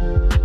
you